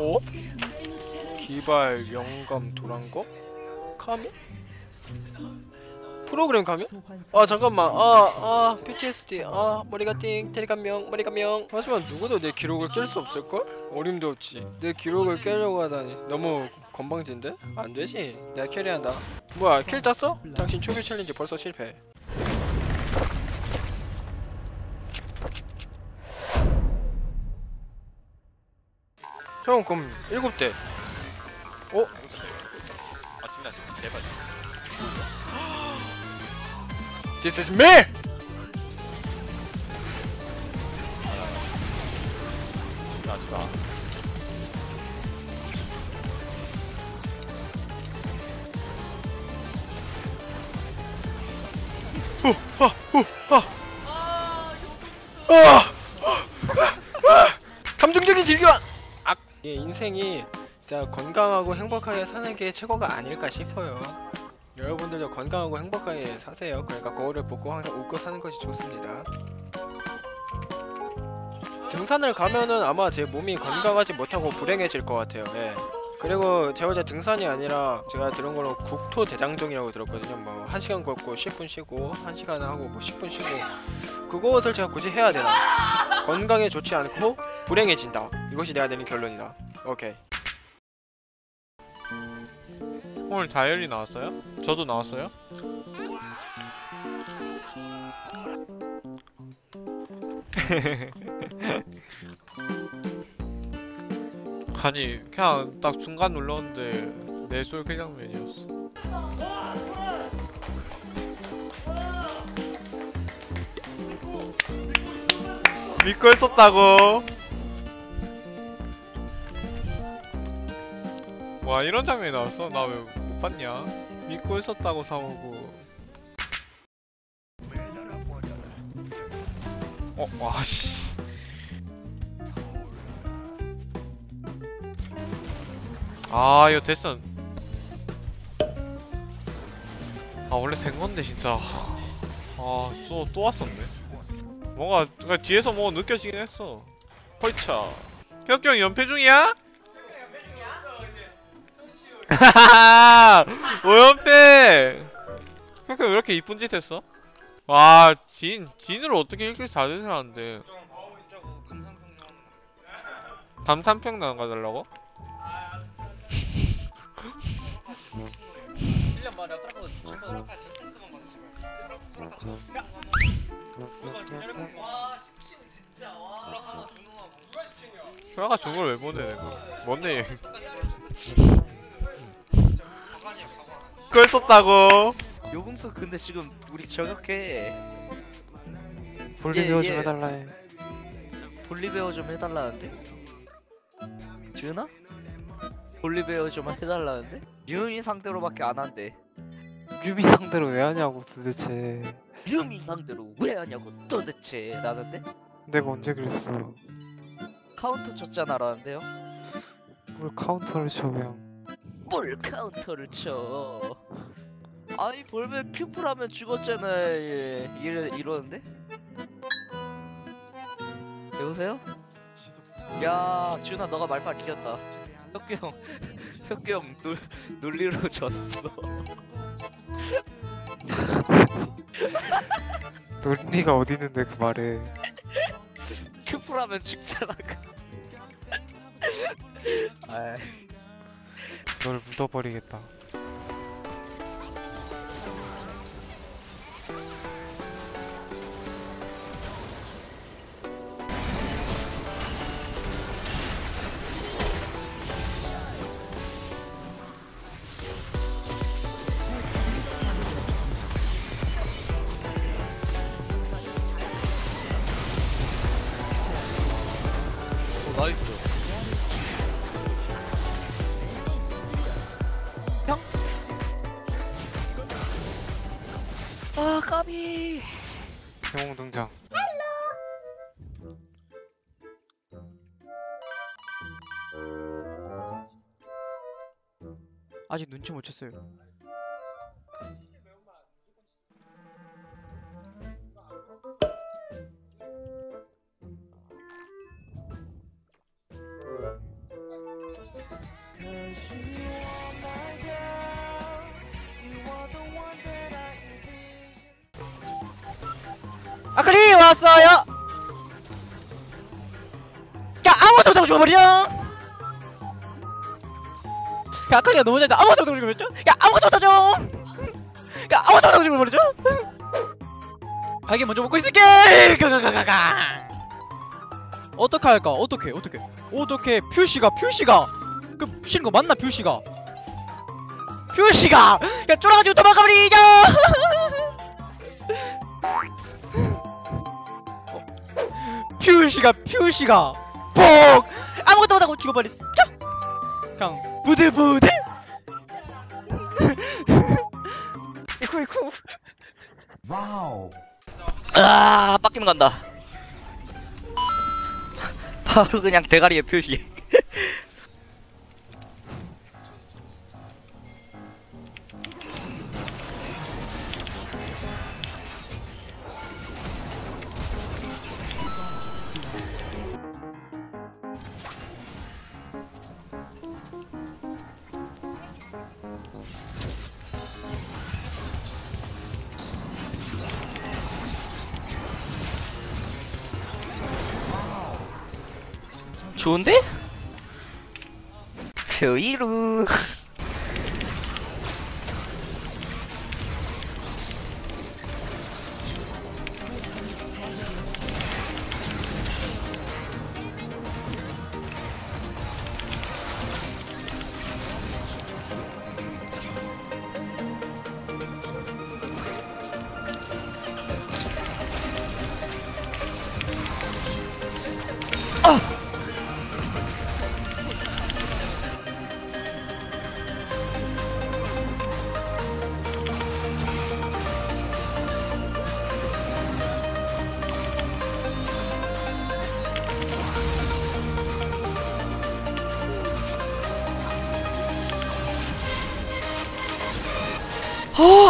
어? 기발 영감 도란거? 카미? 프로그램 가면? 아 잠깐만 아아 PTSD 아 머리가 띵 테리감명 머리감명 하지만 누구도 내 기록을 깰 수 없을걸? 어림도 없지 내 기록을 깨려고 하다니 너무 건방진데? 안되지 내가 캐리한다 뭐야 킬 땄어? 당신 초기 챌린지 벌써 실패 형 그럼 7대 어? 아 진짜 진짜 제발 This is me! 나 주라 아! 감정적인 악! 이 인생이 진짜 건강하고 행복하게 사는 게 최고가 아닐까 싶어요. 여러분들도 건강하고 행복하게 사세요. 그러니까 거울을 보고 항상 웃고 사는 것이 좋습니다. 등산을 가면은 아마 제 몸이 건강하지 못하고 불행해질 것 같아요. 예. 그리고 제가 어제 등산이 아니라 제가 들은 거로 국토 대장정이라고 들었거든요. 뭐 1시간 걷고 10분 쉬고 1시간 하고 뭐 10분 쉬고 그것을 제가 굳이 해야 되나? 건강에 좋지 않고 불행해진다. 이것이 내가 내린 결론이다. 오케이. 오늘 다이어리 나왔어요? 저도 나왔어요? 아니 그냥 딱 중간 눌렀는데 내술 그냥면이었어 믿고 있었다고 와 이런 장면이 나왔어? 나 왜 못 봤냐? 믿고 있었다고 사오고 어? 와씨 아 이거 됐어 아 원래 생건데 진짜 아또 또 왔었네 뭔가 그러니까 뒤에서 뭐 느껴지긴 했어 허이차 혁경 연패 중이야? 오연패 혁경 왜 이렇게 이쁜 짓 했어? 와, 진, 진으로 어떻게 이렇게 잘 되사는데 담산평 나가달라고? 1년 만에 허락하고 허락하 전태스만 받은 제발 와 미친 진짜 와 허락하고 주는 거 누가 시청이야 수라가 중국을 왜 보내 내가 뭔데 그걸 썼다고 요금수 근데 지금 우리 저격해 볼리비오 예, 좀 예. 해달라 해. 볼리베어 좀 해달라는데? 지은아? 볼리베어 좀 해달라는데? 유미 상대로밖에 안 한대 유미 상대로 왜 하냐고 도대체. 유미 상대로 왜 하냐고 도대체 라는데? 내가 언제 그랬어. 카운터 쳤잖아 라는데요? 뭘 카운터를 쳐 그냥. 뭘 카운터를 쳐 아니 볼베 Q플하면 죽었잖아 예. 이러, 이러는데? 여보세요? 야 지훈아 너가 말빨 뒤졌다 혁경 혁경 놀, 논리로 졌어 논리가 어디 있는데 그 말에. 큐프라면 죽잖아 아 널 묻어버리겠다. 오 나이스 비 영웅 등장. 아직 눈치 못 챘어요. 아크리 왔어요. 야 아무것도 못하고 죽어버려. 야 아크리가 너무 잘다 아무것도 못하고 죽어버렸죠? 야 아무것도 못하죠. 야 아무것도 못하고 죽어버렸죠? 가게 먼저 먹고 있을게. 가가가가가. 어떻게 할까? 어떻게? 어떻게? 어떻게? 퓨시가 퓨시가 그 푸시는 거 맞나 퓨시가? 퓨시가 야 쫄아가지고 도망가버리자. 퓨시가 퓨시가 폭 아무것도 못하고 죽어버렸죠? 그냥 부들부들! 이쿠 이쿠 아 빡김 간다. 바로 그냥 대가리에 표시 좋은데? 표이루 어